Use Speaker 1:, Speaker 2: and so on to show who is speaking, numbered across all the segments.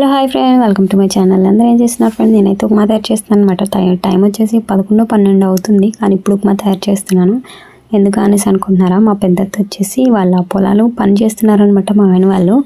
Speaker 1: Hello hi friend. Welcome to my channel. అందరూ ఏం చేస్తున్నారు ఫ్రెండ్? నేనైతే ఉప్మా తయారు చేస్తున్నాను అనమాట టైం వచ్చేసి పదకొండు పన్నెండు అవుతుంది కానీ ఇప్పుడు ఉప్మా తయారు చేస్తున్నాను. ఎందుకు అనేసి అనుకుంటున్నారా? మా పెద్దత్త వచ్చేసి వాళ్ళ పొలాలు పని చేస్తున్నారనమాట మా ఆయన వాళ్ళు.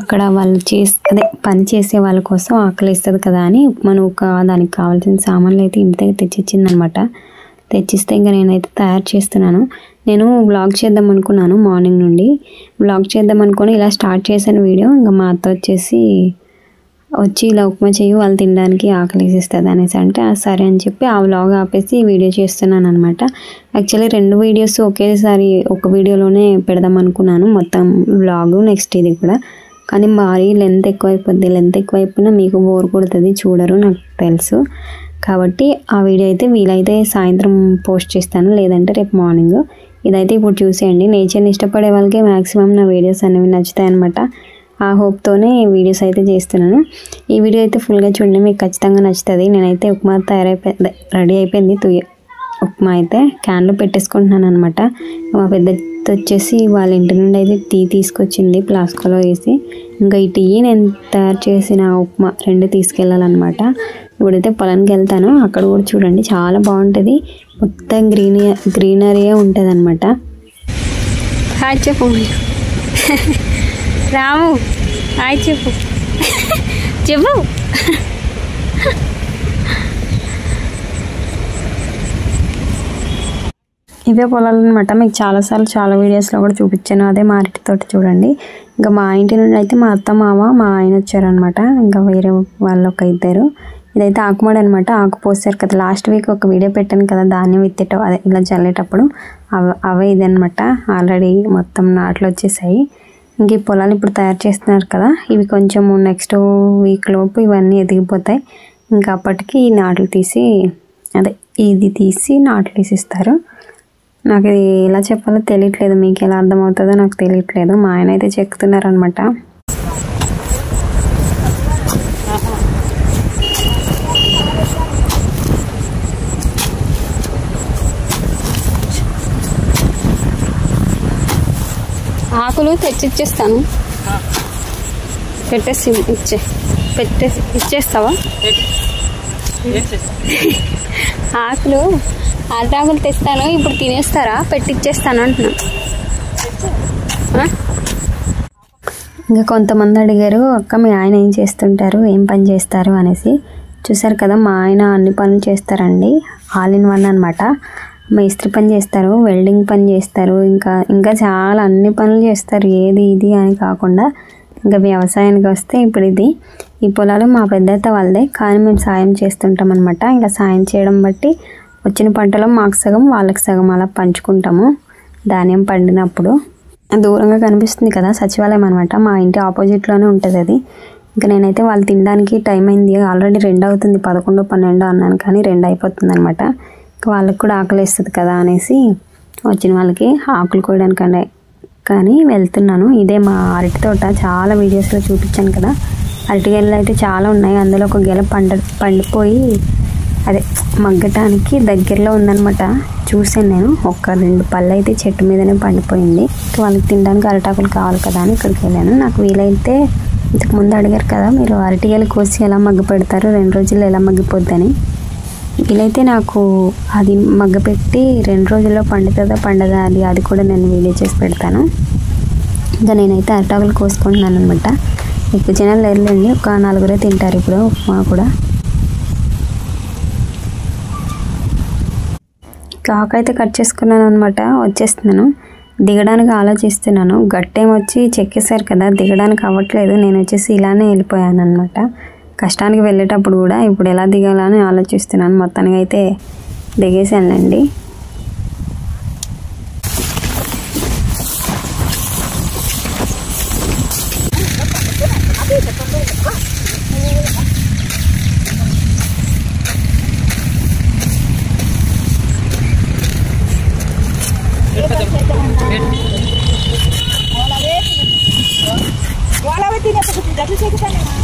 Speaker 1: అక్కడ వాళ్ళు చేసి అదే పని చేసే వాళ్ళ కోసం ఆకలి ఇస్తుంది కదా అని ఉప్మా నూక దానికి కావాల్సిన సామాన్లు అయితే ఇంటి దగ్గర తెచ్చిచ్చిందనమాట తెచ్చిస్తే ఇంకా నేనైతే తయారు చేస్తున్నాను. నేను బ్లాగ్ చేద్దాం అనుకున్నాను మార్నింగ్ నుండి. వ్లాగ్ చేద్దాం అనుకుని ఇలా స్టార్ట్ చేశాను వీడియో. ఇంకా మా అత్త వచ్చేసి వచ్చి ఇలా ఉప్మా చెయ్యి వాళ్ళు తినడానికి ఆకలిసిస్తుంది అనేసి అంటే సరే అని చెప్పి ఆ వ్లాగ్ ఆపేసి వీడియో చేస్తున్నాను అనమాట యాక్చువల్లీ రెండు వీడియోస్ ఒకేసారి ఒక వీడియోలోనే పెడదాం అనుకున్నాను మొత్తం వ్లాగ్ నెక్స్ట్ ఇది కూడా. కానీ మరీ లెంత్ ఎక్కువైపోద్ది. లెంత్ ఎక్కువైపోయినా మీకు బోర్ కొడుతుంది చూడరు నాకు తెలుసు. కాబట్టి ఆ వీడియో అయితే వీలైతే సాయంత్రం పోస్ట్ చేస్తాను లేదంటే రేపు మార్నింగ్ ఇదైతే ఇప్పుడు చూసేయండి. నేచర్ని ఇష్టపడే వాళ్ళకి మ్యాక్సిమం నా వీడియోస్ అనేవి నచ్చుతాయి అనమాట ఆ హోప్తోనే వీడియోస్ అయితే చేస్తున్నాను. ఈ వీడియో అయితే ఫుల్గా చూడండి మీకు ఖచ్చితంగా నచ్చుతుంది. నేనైతే ఉప్మా తయారైపోయింది రెడీ అయిపోయింది. తుయ్య ఉప్మా అయితే క్యాన్లో పెట్టేసుకుంటున్నాను అనమాట మా పెద్ద వచ్చేసి వాళ్ళ ఇంటి నుండి అయితే టీ తీసుకొచ్చింది ప్లాస్కోలో వేసి. ఇంకా ఈ టీ నేను తయారు చేసిన ఉప్మా రెండు తీసుకెళ్ళాలన్నమాట. ఇప్పుడైతే పొలానికి వెళ్తాను. అక్కడ కూడా చూడండి చాలా బాగుంటుంది. మొత్తం గ్రీన్ గ్రీనరీయే ఉంటుంది అనమాట హాయ్ రాము. హాయ్ చెప్పు. చెప్పు. ఇవే పొలాలు అనమాట మీకు చాలాసార్లు చాలా వీడియోస్లో కూడా చూపించాను. అదే మా తోటి చూడండి. ఇంకా మా ఇంటి నుండి అయితే మా అత్త మామ మా ఆయన వచ్చారనమాట ఇంకా వేరే వాళ్ళు ఒక ఇద్దరు. ఇదైతే ఆకుమడి అనమాట ఆకు పోసారు కదా. లాస్ట్ వీక్ ఒక వీడియో పెట్టాను కదా ధాన్యం విత్తేట అదే ఇలా చల్లేటప్పుడు అవ అవే ఇదనమాట ఆల్రెడీ మొత్తం నాట్లు వచ్చేసాయి. ఇంక ఈ పొలాలు ఇప్పుడు తయారు చేస్తున్నారు కదా ఇవి కొంచెం నెక్స్ట్ వీక్ లోపు ఇవన్నీ ఎదిగిపోతాయి. ఇంకా అప్పటికి ఈ నాట్లు తీసి అదే ఇది తీసి నాట్లు తీసిస్తారు. నాకు ఇది ఎలా చెప్పాలో తెలియట్లేదు మీకు ఎలా అర్థమవుతుందో నాకు తెలియట్లేదు. మా ఆయన అయితే చెక్కుతున్నారనమాట ఆకులు తెచ్చిచ్చేస్తాను. పెట్టేసి ఇచ్చే. పెట్టేసి ఇచ్చేస్తావా? ఆకులు ఆకులు తెస్తాను ఇప్పుడు తినేస్తారా? పెట్టిచ్చేస్తాను అంటున్నా. ఇంకా కొంతమంది అడిగారు అక్క మీ ఆయన ఏం చేస్తుంటారు? ఏం పని చేస్తారు? అనేసి. చూసారు కదా మా ఆయన అన్ని పనులు చేస్తారండి. ఆల్ ఇన్ వన్ అనమాట మేస్త్రి పని చేస్తారు వెల్డింగ్ పని చేస్తారు ఇంకా ఇంకా చాలా అన్ని పనులు చేస్తారు ఏది ఇది అని కాకుండా. ఇంకా వ్యవసాయానికి వస్తే ఇప్పుడు ఇది. ఈ పొలాలు మా పెద్దత వాళ్ళదే కానీ మేము సాయం చేస్తుంటాం అనమాట ఇంకా సాయం చేయడం బట్టి వచ్చిన పంటలో మాకు సగం వాళ్ళకి సగం అలా పంచుకుంటాము ధాన్యం పండినప్పుడు. దూరంగా కనిపిస్తుంది కదా సచివాలయం అనమాట మా ఇంటి ఆపోజిట్లోనే ఉంటుంది అది. ఇంకా నేనైతే వాళ్ళు తినడానికి టైం అయింది ఆల్రెడీ రెండు అవుతుంది పదకొండు పన్నెండు అన్నాను కానీ రెండు అయిపోతుంది అనమాట వాళ్ళకి కూడా ఆకలి వేస్తుంది కదా అనేసి వచ్చిన వాళ్ళకి ఆకులు కోయడానికండి కానీ వెళ్తున్నాను. ఇదే మా అరటి తోట. చాలా వీడియోస్లో చూపించాను కదా. అరటి గెలలు అయితే చాలా ఉన్నాయి. అందులో ఒక గెల పండ పండిపోయి అదే మగ్గటానికి దగ్గరలో ఉందనమాట చూసాను నేను. ఒక రెండు పళ్ళు అయితే చెట్టు మీదనే పండిపోయింది. వాళ్ళకి తినడానికి అరటాకులు కావాలి కదా అని ఇక్కడికి వెళ్ళాను. నాకు వీలైతే ఇంతకు ముందు అడిగారు కదా మీరు అరటిగలు కోసి ఎలా మగ్గ పెడతారు? రెండు రోజుల్లో ఎలా మగ్గిపోద్దని. వీలైతే నాకు అది మగ్గపెట్టి రెండు రోజుల్లో పండుతుందా పండదా అది అది కూడా నేను వీడియో చేసి పెడతాను. ఇంకా నేనైతే అరటాకులు కోసుకుంటున్నాను అనమాట ఎక్కువ జనాలు లేరులేండి ఒక నలుగురే తింటారు ఇప్పుడు ఉప్మా కూడా. కాక అయితే కట్ చేసుకున్నాను అనమాట వచ్చేస్తున్నాను. దిగడానికి ఆలోచిస్తున్నాను. గట్టేమొచ్చి చెక్కేశారు కదా దిగడానికి అవ్వట్లేదు. నేను వచ్చేసి ఇలానే వెళ్ళిపోయాను అనమాట కష్టానికి వెళ్ళేటప్పుడు కూడా ఇప్పుడు ఎలా దిగాలని ఆలోచిస్తున్నాను మొత్తానికి అయితే దిగేసానులేండి
Speaker 2: Wala.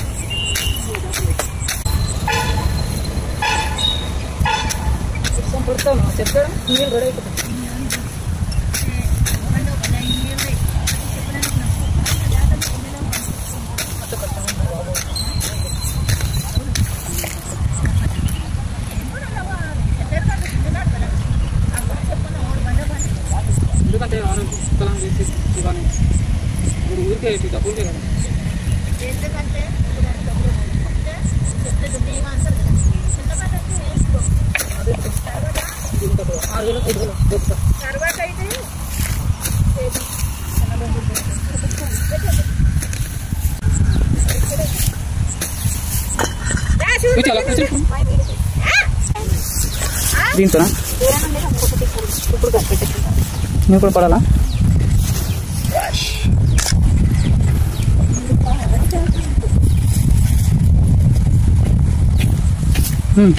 Speaker 2: ಬಿಡ್ತಾವ ನಾವು ಸೆಕ್ಕ ನೀರು ಹೊಡೆಯಕ್ಕೆ కూర్చోాలా కూర్చో దీంతోనా నువ్వు కూడా పడాలా హ్మ్.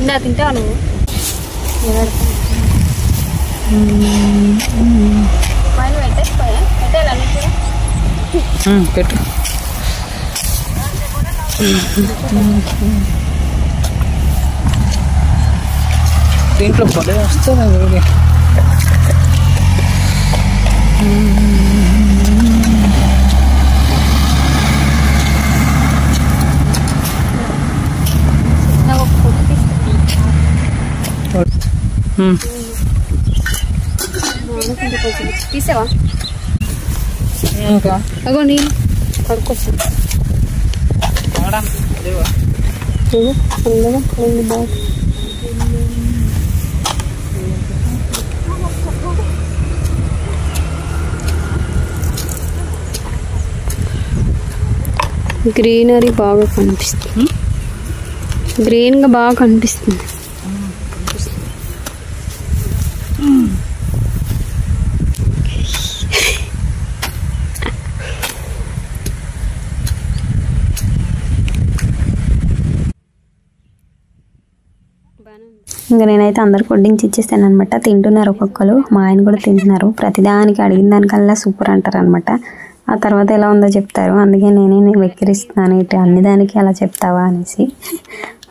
Speaker 1: ఇందా తింటావా నువ్వు?
Speaker 2: పెట్టు. దీంట్లో పడే వస్తుంది ఊరికే
Speaker 1: నాకు ఒక ఫోటో తీస్తా.
Speaker 2: హ్మ్.
Speaker 1: అనుకుంటే కొంచెం తీసావా
Speaker 2: ఇంకా
Speaker 1: అగో నీళ్ళు కడుక్కొచ్చు
Speaker 2: లేవా
Speaker 1: బాగా గ్రీనరీ బాగా కనిపిస్తుంది. గ్రీన్గా బాగా కనిపిస్తుంది. ఇంకా నేనైతే అందరికి వడ్డించి ఇచ్చేస్తాను అనమాట తింటున్నారు ఒక్కొక్కరు. మా ఆయన కూడా తింటున్నారు. ప్రతిదానికి అడిగిన దానికల్లా సూపర్ అంటారు అనమాట ఆ తర్వాత ఎలా ఉందో చెప్తారు. అందుకే నేనే నేను వెక్కిరిస్తున్నాను. ఇటు అన్ని దానికి అలా చెప్తావా అనేసి.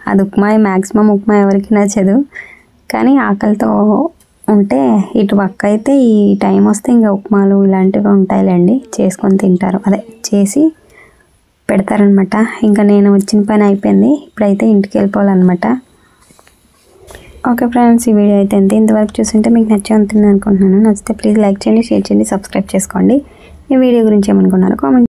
Speaker 1: అది ఉప్మా మ్యాక్సిమం ఉప్మా ఎవరికి నచ్చదు. కానీ ఆకలితో ఉంటే ఇటు పక్క అయితే ఈ టైం వస్తే ఇంకా ఉప్మాలు ఇలాంటివి ఉంటాయిలేండి. చేసుకొని తింటారు. అదే చేసి పెడతారనమాట ఇంకా నేను వచ్చిన పని అయిపోయింది. ఇప్పుడైతే ఇంటికి వెళ్ళిపోవాలన్నమాట. ఓకే ఫ్రెండ్స్ ఈ వీడియో అయితే ఎంత ఇంతవరకు చూస్తుంటే మీకు నచ్చే ఉంటుంది అనుకుంటున్నాను. నచ్చితే ప్లీజ్ లైక్ చేయండి షేర్ చేయండి సబ్స్క్రైబ్ చేసుకోండి. ఈ వీడియో గురించి ఏమనుకున్నారు కామెంట్